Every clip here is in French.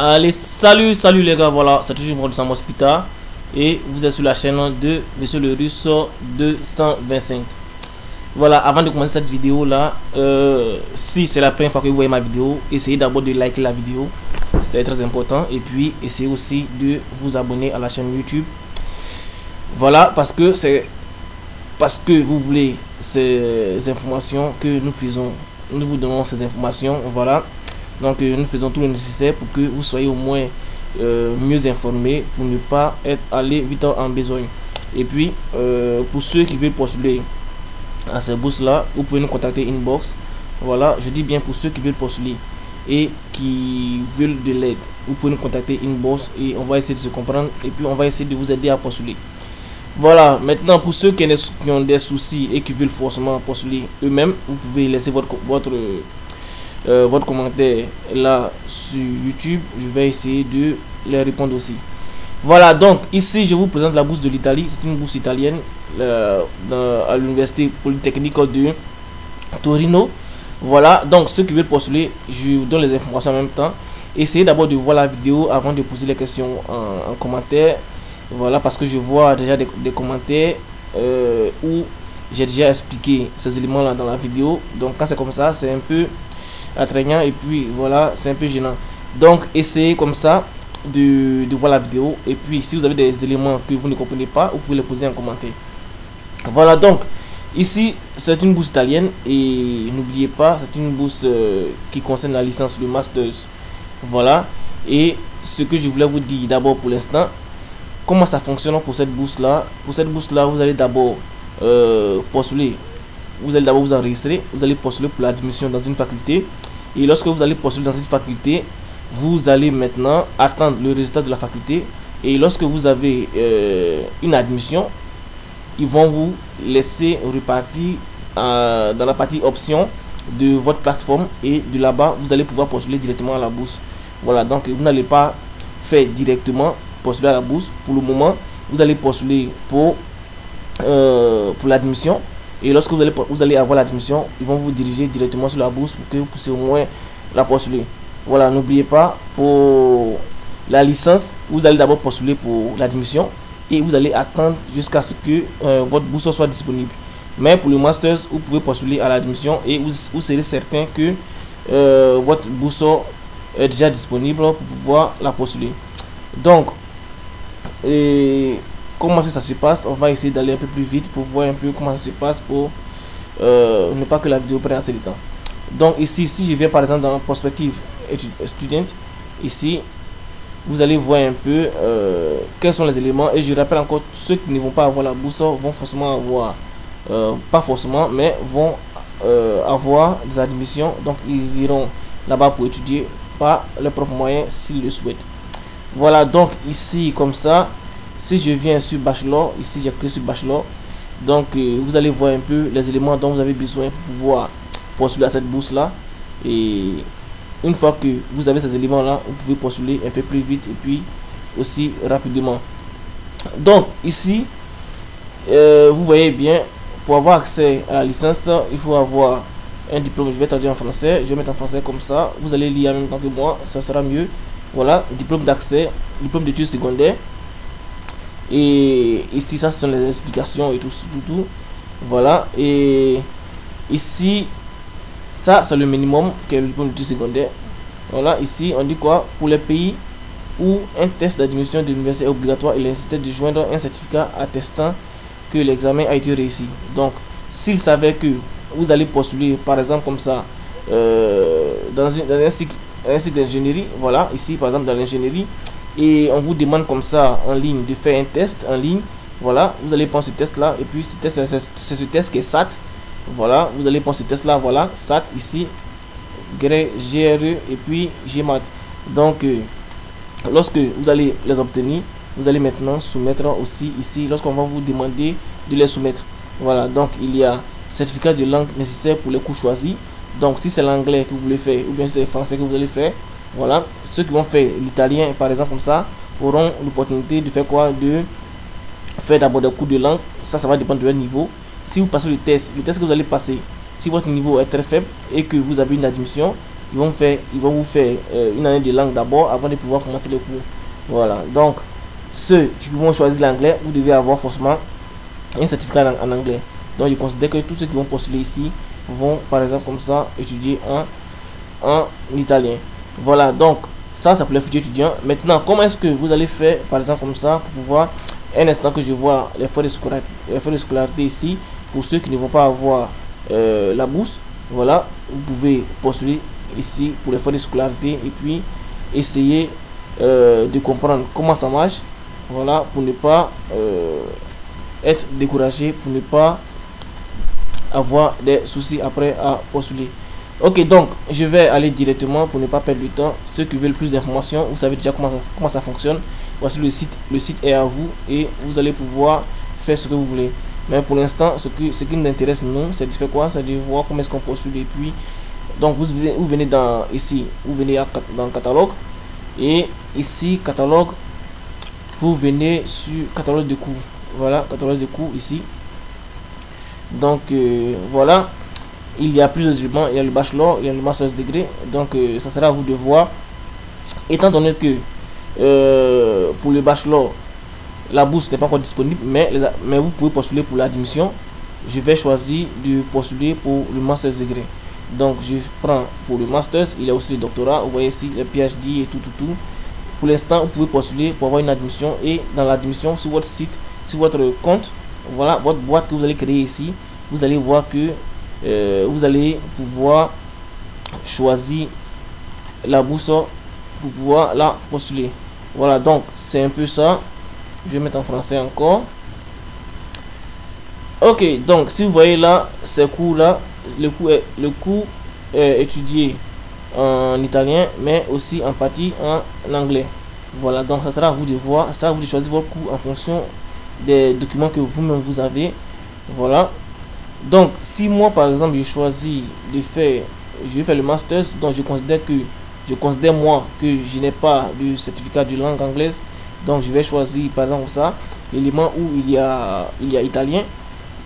Allez, salut, salut les gars, voilà, c'est toujours moi Sam Hospital et vous êtes sur la chaîne de Monsieur le Russe 225. Voilà, avant de commencer cette vidéo là, euh, si c'est la première fois que vous voyez ma vidéo, essayez d'abord de liker la vidéo, c'est très important, et puis essayez aussi de vous abonner à la chaîne YouTube. Voilà, parce que c'est parce que vous voulez ces informations que nous faisons, nous vous donnons ces informations, voilà. Donc euh, nous faisons tout le nécessaire pour que vous soyez au moins euh, mieux informés pour ne pas être allé vite en besoin. Et puis euh, pour ceux qui veulent postuler à ces bourses là, vous pouvez nous contacter inbox. Voilà, je dis bien pour ceux qui veulent postuler et qui veulent de l'aide, vous pouvez nous contacter inbox et on va essayer de se comprendre et puis on va essayer de vous aider à postuler. Voilà, maintenant pour ceux qui ont des soucis et qui veulent forcément postuler eux-mêmes, vous pouvez laisser votre, votre euh, votre commentaire là sur YouTube. Je vais essayer de les répondre aussi. Voilà, donc ici je vous présente la bourse de l'Italie. C'est une bourse italienne euh, à l'université polytechnique de Torino. Voilà, donc ceux qui veulent postuler, je vous donne les informations en même temps. Essayez d'abord de voir la vidéo avant de poser les questions en, commentaire. Voilà, parce que je vois déjà des, commentaires euh, où j'ai déjà expliqué ces éléments là dans la vidéo. Donc quand c'est comme ça, c'est un peu attrayant et puis voilà c'est un peu gênant. Donc essayez comme ça de, de, voir la vidéo et puis si vous avez des éléments que vous ne comprenez pas vous pouvez les poser en commentaire. Voilà donc ici c'est une bourse italienne et n'oubliez pas c'est une bourse euh, qui concerne la licence de masters voilà. Et ce que je voulais vous dire d'abord pour l'instant comment ça fonctionne pour cette bourse là pour cette bourse là vous allez d'abord euh, postuler. Vous allez d'abord vous enregistrer vous allez postuler pour l'admission dans une faculté et lorsque vous allez postuler dans cette faculté, vous allez maintenant attendre le résultat de la faculté. Et lorsque vous avez euh, une admission, ils vont vous laisser repartir euh, dans la partie option de votre plateforme. Et de là-bas vous allez pouvoir postuler directement à la bourse. Voilà donc vous n'allez pas faire directement postuler à la bourse. Pour le moment vous allez postuler pour euh, pour l'admission et lorsque vous allez, vous allez avoir l'admission, ils vont vous diriger directement sur la bourse pour que vous puissiez au moins la postuler. Voilà, n'oubliez pas, pour la licence, vous allez d'abord postuler pour l'admission et vous allez attendre jusqu'à ce que euh, votre bourse soit disponible. Mais pour le master, vous pouvez postuler à l'admission et vous, serez certain que euh, votre bourse est déjà disponible pour pouvoir la postuler. Donc, comment ça se passe. On va essayer d'aller un peu plus vite pour voir un peu comment ça se passe pour euh, ne pas que la vidéo prenne assez de temps. Donc ici si je viens par exemple dans perspective étudiante ici vous allez voir un peu euh, quels sont les éléments. Et je rappelle encore ceux qui ne vont pas avoir la bourse vont forcément avoir euh, pas forcément mais vont avoir des admissions. Donc ils iront là-bas pour étudier par leurs propres moyens s'ils le souhaitent. Voilà donc ici comme ça si je viens sur bachelor ici j'ai cliqué sur bachelor donc euh, vous allez voir un peu les éléments dont vous avez besoin pour pouvoir postuler à cette bourse là et une fois que vous avez ces éléments là vous pouvez postuler un peu plus vite et puis aussi rapidement. Donc ici euh, vous voyez bien pour avoir accès à la licence il faut avoir un diplôme. Je vais traduire en français. Je vais mettre en français comme ça. Vous allez lire en même temps que moi. Ça sera mieux. Voilà diplôme d'accès diplôme d'études secondaires et ici ça ce sont les explications et tout voilà. Et ici ça c'est le minimum qui est le diplôme d'études secondaire voilà. Ici on dit quoi pour les pays où un test d'admission de l'université est obligatoire il nécessite de joindre un certificat attestant que l'examen a été réussi. Donc s'il savait que vous allez postuler par exemple comme ça euh, dans, une, dans un cycle un cycle d'ingénierie voilà ici par exemple dans l'ingénierie et on vous demande comme ça en ligne de faire un test en ligne. Voilà vous allez prendre ce test là et puis c'est ce test qui est SAT voilà vous allez prendre ce test là voilà SAT ici. GRE et puis GMAT donc euh, lorsque vous allez les obtenir vous allez maintenant soumettre aussi ici lorsqu'on va vous demander de les soumettre. Voilà donc il y a certificat de langue nécessaire pour les cours choisis. Donc si c'est l'anglais que vous voulez faire ou bien c'est le français que vous allez faire voilà, ceux qui vont faire l'italien, par exemple, comme ça, auront l'opportunité de faire quoi? De faire d'abord des cours de langue. Ça, ça va dépendre de leur niveau. Si vous passez le test, le test que vous allez passer, si votre niveau est très faible et que vous avez une admission, ils vont, faire, ils vont vous faire euh, une année de langue d'abord avant de pouvoir commencer les cours. Voilà, donc ceux qui vont choisir l'anglais, vous devez avoir forcément un certificat en, anglais. Donc je considère que tous ceux qui vont postuler ici vont par exemple comme ça étudier en, en italien. Voilà, donc ça, ça pour les futurs étudiants. Maintenant, comment est-ce que vous allez faire par exemple comme ça pour pouvoir, un instant que je vois les frais de scolarité, ici, pour ceux qui ne vont pas avoir euh, la bourse, voilà, vous pouvez postuler ici pour les frais de scolarité et puis essayer euh, de comprendre comment ça marche voilà pour ne pas euh, être découragé pour ne pas avoir des soucis après à postuler ok donc je vais aller directement pour ne pas perdre du temps. Ceux qui veulent plus d'informations vous savez déjà comment ça, comment ça fonctionne. Voici le site le site est à vous et vous allez pouvoir faire ce que vous voulez. Mais pour l'instant ce, que, ce qui nous intéresse nous c'est de faire quoi? C'est de voir comment est-ce qu'on postule et puis donc vous vous venez dans ici vous venez dans catalogue et ici catalogue vous venez sur catalogue de cours. Voilà catalogue de cours ici. Donc euh, voilà il y a plusieurs éléments il y a le bachelor il y a le master degré. Donc euh, ça sera à vous de voir. Étant donné que euh, pour le bachelor la bourse n'est pas encore disponible mais, mais vous pouvez postuler pour l'admission je vais choisir de postuler pour le master degré. Donc je prends pour le master il y a aussi le doctorat. Vous voyez ici le phd et tout tout tout. Pour l'instant vous pouvez postuler pour avoir une admission et dans l'admission sur votre site sur votre compte voilà votre boîte que vous allez créer ici vous allez voir que euh, vous allez pouvoir choisir la bourse pour pouvoir la postuler voilà donc c'est un peu ça je vais mettre en français encore ok donc si vous voyez là ces cours là le cours est, le cours est étudié en italien, mais aussi en partie en anglais. Voilà, donc ça sera à vous de voir, ça vous de choisir votre cours en fonction des documents que vous-même vous avez. Voilà. Donc, si moi, par exemple, je choisis de faire, je vais faire le master, donc je considère que, je considère moi que je n'ai pas de certificat de langue anglaise, donc je vais choisir, par exemple, ça, l'élément où il y a, il y a italien.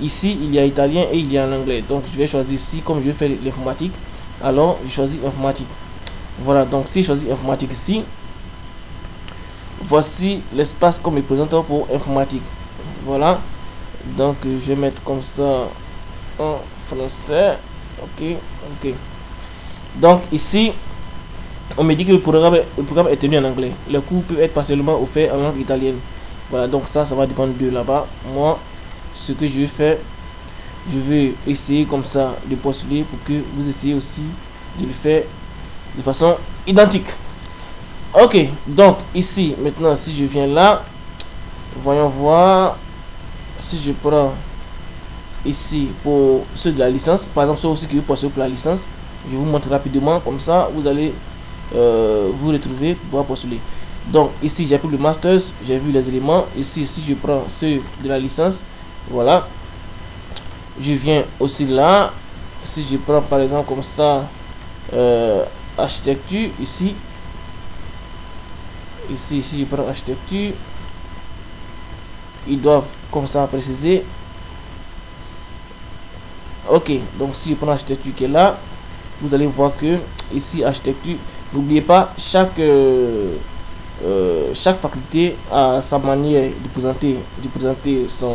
Ici, il y a italien et il y a en anglais. Donc, je vais choisir ici, comme je faire l'informatique, alors je choisis informatique voilà donc si je choisis informatique ici voici l'espace comme il présente pour informatique voilà donc je vais mettre comme ça français. Ok ok. Donc ici on me dit que le programme, le programme est tenu en anglais. Le cours peut être partiellement offert en langue italienne. Voilà donc ça ça va dépendre de là-bas. Moi ce que je vais faire je vais essayer comme ça de postuler pour que vous essayez aussi de le faire de façon identique. Ok donc ici maintenant si je viens là voyons voir si je prends ici pour ceux de la licence. Par exemple ceux aussi qui postuler pour la licence je vous montre rapidement comme ça vous allez euh, vous retrouver pour pouvoir postuler. Donc ici j'ai pris le master j'ai vu les éléments. Ici si je prends ceux de la licence voilà. Je viens aussi là. Si je prends par exemple comme ça euh, architecture ici. Ici ici je prends architecture ils doivent comme ça préciser ok donc si je prends architecture qui est là vous allez voir que ici architecture n'oubliez pas chaque euh, euh, chaque faculté a sa manière de présenter de présenter son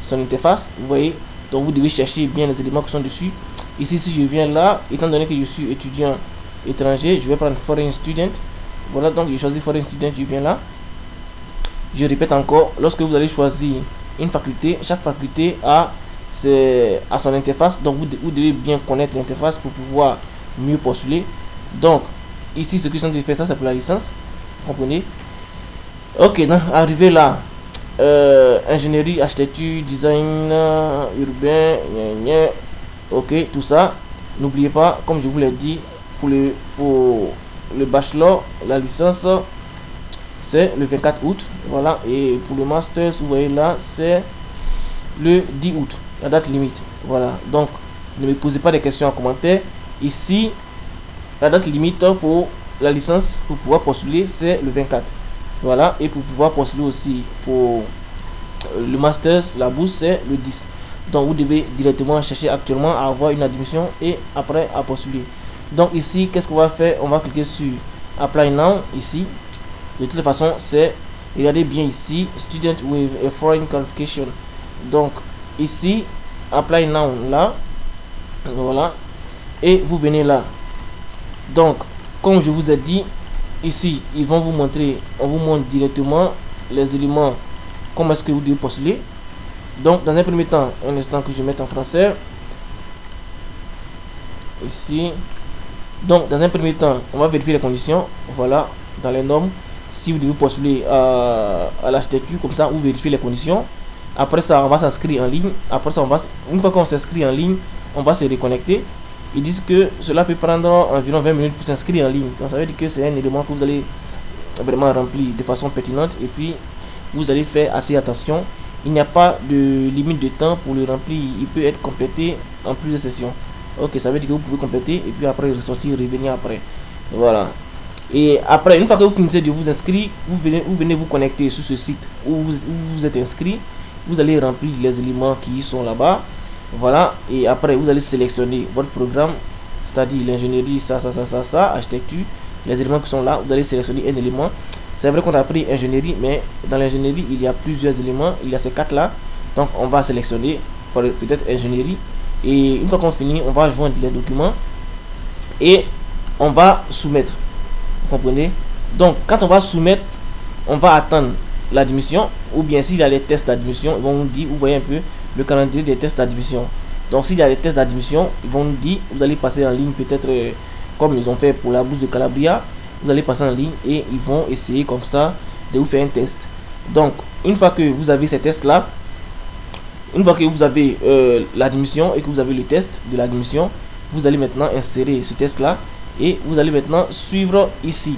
son interface vous voyez donc vous devez chercher bien les éléments qui sont dessus. Ici, si je viens là, étant donné que je suis étudiant étranger, je vais prendre Foreign Student. Voilà, donc je choisis Foreign Student, je viens là. Je répète encore, lorsque vous allez choisir une faculté, chaque faculté a, a son interface. Donc vous, vous devez bien connaître l'interface pour pouvoir mieux postuler. Donc, ici, ce que de faire, ça c'est pour la licence. Comprenez? Ok, donc arrivé là, euh, ingénierie, architecture, design urbain, ok, tout ça. N'oubliez pas, comme je vous l'ai dit, pour le, pour le bachelor, la licence, c'est le 24 août. Voilà, et pour le master, vous voyez là, c'est le 10 août, la date limite. Voilà, donc ne me posez pas de questions en commentaire. Ici, la date limite pour la licence pour pouvoir postuler, c'est le 24. Voilà, et pour pouvoir postuler aussi pour euh, le master, la bourse, c'est le 10. Donc vous devez directement chercher actuellement à avoir une admission et après à postuler. Donc ici, qu'est-ce qu'on va faire? On va cliquer sur Apply Now, ici. De toute façon, c'est, regardez bien ici, Student with a Foreign Qualification. Donc ici, Apply Now, là. Voilà. Et vous venez là. Donc, comme je vous ai dit, ici, ils vont vous montrer, on vous montre directement les éléments, comment est-ce que vous devez postuler. Donc, dans un premier temps, un instant que je mette en français. Ici. Donc, dans un premier temps, on va vérifier les conditions. Voilà, dans les normes. Si vous devez postuler à, à l'architecture, comme ça, vous vérifiez les conditions. Après ça, on va s'inscrire en ligne. Après ça, on va, une fois qu'on s'inscrit en ligne, on va se reconnecter. Ils disent que cela peut prendre environ 20 minutes pour s'inscrire en ligne. Donc, ça veut dire que c'est un élément que vous allez vraiment remplir de façon pertinente. Et puis, vous allez faire assez attention. Il n'y a pas de limite de temps pour le remplir. Il peut être complété en plusieurs sessions. Ok, ça veut dire que vous pouvez compléter et puis après ressortir, revenir après. Voilà. Et après, une fois que vous finissez de vous inscrire, vous venez vous, venez vous connecter sur ce site où vous, où vous êtes inscrit. Vous allez remplir les éléments qui sont là-bas. Voilà. Et après, vous allez sélectionner votre programme, c'est-à-dire l'ingénierie, ça, ça, ça, ça, ça, architecture, les éléments qui sont là. Vous allez sélectionner un élément. C'est vrai qu'on a pris ingénierie, mais dans l'ingénierie, il y a plusieurs éléments. Il y a ces quatre-là. Donc, on va sélectionner peut-être ingénierie. Et une fois qu'on finit, on va joindre les documents et on va soumettre. Vous comprenez? Donc, quand on va soumettre, on va attendre l'admission ou bien s'il y a les tests d'admission, ils vont nous dire, vous voyez un peu le calendrier des tests d'admission. Donc, s'il y a les tests d'admission, ils vont nous dire, vous allez passer en ligne peut-être euh, comme ils ont fait pour la bourse de Calabria. Vous allez passer en ligne et ils vont essayer comme ça de vous faire un test. Donc, une fois que vous avez ces tests-là, une fois que vous avez euh, l'admission et que vous avez le test de l'admission, vous allez maintenant insérer ce test-là et vous allez maintenant suivre ici.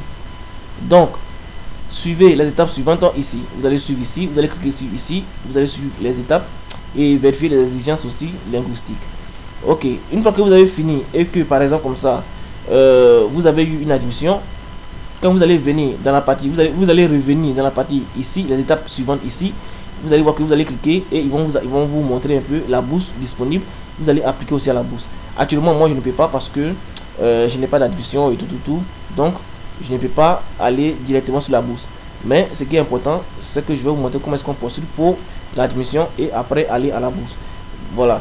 Donc, suivez les étapes suivantes ici. Vous allez suivre ici, vous allez cliquer sur ici, vous allez suivre les étapes et vérifier les exigences aussi linguistiques. Ok, une fois que vous avez fini et que par exemple comme ça, euh, vous avez eu une admission, quand vous allez venir dans la partie, vous allez, revenir dans la partie ici, les étapes suivantes ici, vous allez voir que vous allez cliquer et ils vont vous, ils vont vous montrer un peu la bourse disponible. Vous allez appliquer aussi à la bourse. Actuellement, moi, je ne peux pas parce que euh, je n'ai pas d'admission et tout, tout, tout. Donc, je ne peux pas aller directement sur la bourse. Mais ce qui est important, c'est que je vais vous montrer comment est-ce qu'on postule pour l'admission et après aller à la bourse. Voilà.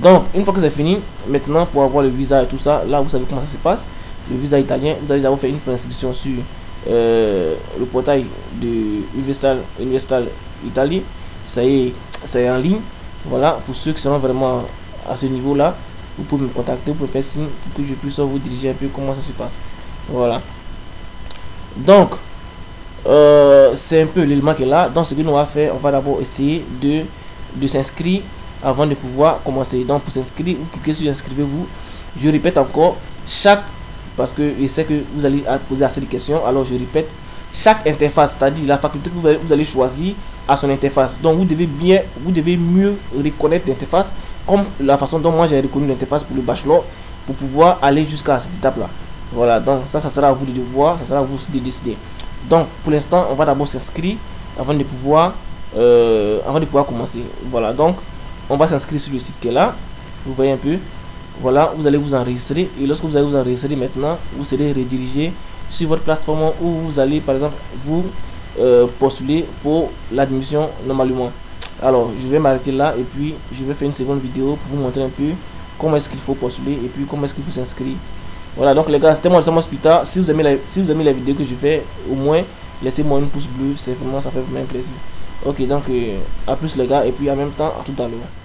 Donc, une fois que c'est fini, maintenant pour avoir le visa et tout ça, là vous savez comment ça se passe. Le visa italien, vous allez d'abord faire une préinscription sur euh, le portail de Universal, Universal Italie ça y est, ça est en ligne. Voilà, pour ceux qui sont vraiment à ce niveau-là, vous pouvez me contacter, vous pouvez faire signe pour que je puisse vous diriger un peu comment ça se passe. Voilà. Donc, euh, c'est un peu l'élément qui est là. Donc, ce que nous va faire, on va d'abord essayer de, de s'inscrire avant de pouvoir commencer. Donc, pour s'inscrire, vous cliquez sur inscrivez-vous. Je répète encore, chaque, parce que je sais que vous allez poser assez de questions, alors je répète, chaque interface, c'est-à-dire la faculté que vous allez, choisir à son interface. Donc vous devez bien, vous devez mieux reconnaître l'interface comme la façon dont moi j'ai reconnu l'interface pour le bachelor pour pouvoir aller jusqu'à cette étape-là. Voilà, donc ça, ça sera à vous de voir, ça sera à vous de décider. Donc pour l'instant, on va d'abord s'inscrire avant de pouvoir, euh, avant de pouvoir commencer. Voilà, donc on va s'inscrire sur le site qui est là. Vous voyez un peu. Voilà, vous allez vous enregistrer et lorsque vous allez vous enregistrer maintenant, vous serez redirigé sur votre plateforme où vous allez par exemple vous euh, postuler pour l'admission normalement. Alors je vais m'arrêter là et puis je vais faire une seconde vidéo pour vous montrer un peu comment est-ce qu'il faut postuler et puis comment est-ce qu'il faut s'inscrire. Voilà donc les gars c'était moi Samuel Spita. Si vous aimez la, si vous aimez la vidéo que je fais au moins laissez-moi une pouce bleu c'est vraiment ça fait vraiment plaisir. Ok donc euh, à plus les gars et puis en même temps à tout à l'heure.